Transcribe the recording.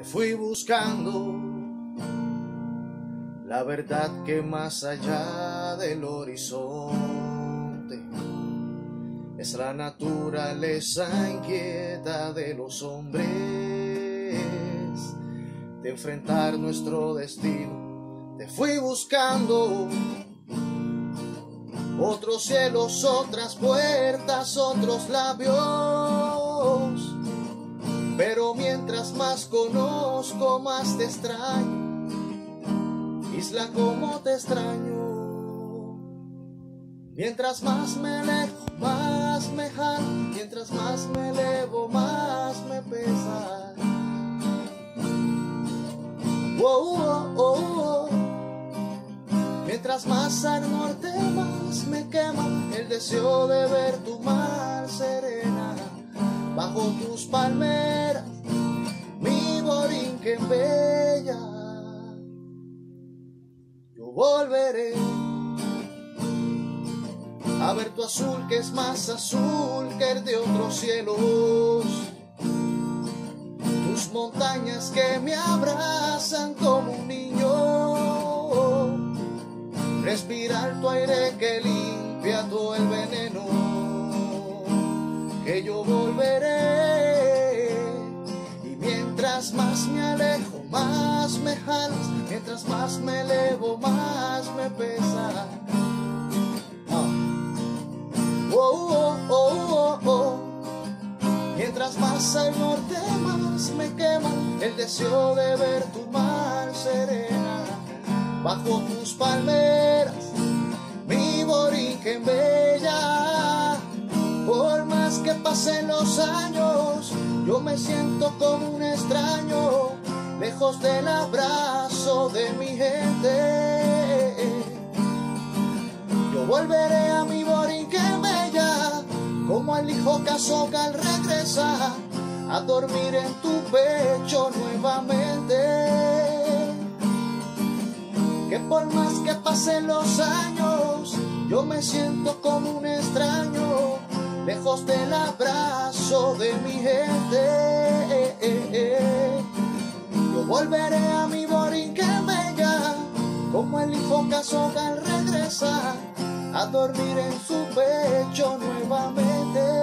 te fui buscando la verdad que más allá del horizonte es la naturaleza inquieta de los hombres de enfrentar nuestro destino. Te fui buscando otros cielos, otras puertas, otros labios. Más conozco, más te extraño. Isla, como te extraño. Mientras más me alejo, más me jalo. Mientras más me elevo, más me pesa. Oh, oh, oh, Mientras más al norte, más me quema el deseo de ver tu mar serena bajo tus palmeras, borinquen bella. Yo volveré a ver tu azul que es más azul que el de otros cielos. Tus montañas que me abrazan como un niño. Respirar tu aire que limpia todo el veneno. Que yo volveré. Mientras más me alejo, más me jalas. Mientras más me elevo, más me pesa. Oh, oh, oh, Mientras más al norte, más me quema el deseo de ver tu mar serena bajo tus palmeras, mi borinquen bella. Por más que pasen los años, yo me siento como un extraño, lejos del abrazo de mi gente. Yo volveré a mi bella, como el hijo que al regresa a dormir en tu pecho nuevamente. Que por más que pasen los años, yo me siento como un extraño, lejos del abrazo de mi gente. Yo volveré a mi bella, como el hijo que al regresa a dormir en su pecho nuevamente.